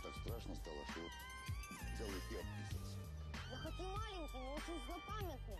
так страшно стало, что вот взял и отписался. Да хоть и маленький, но очень злопамятный